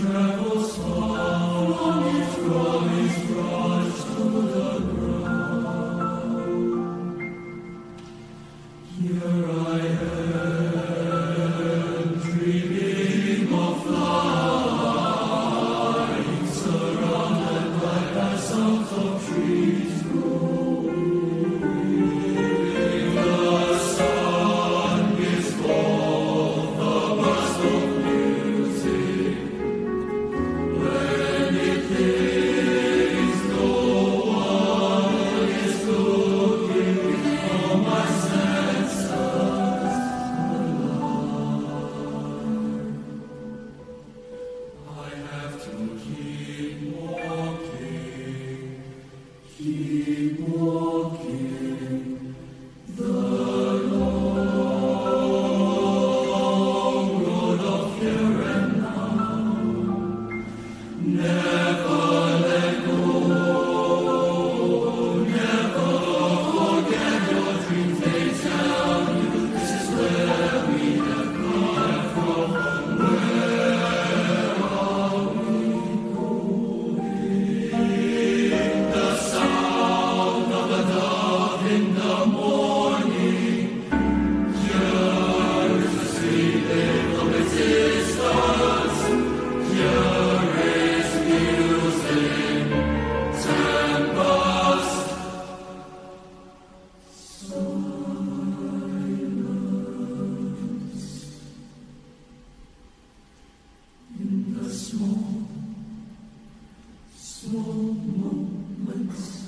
travels far, from its promise, rush to the The small moments.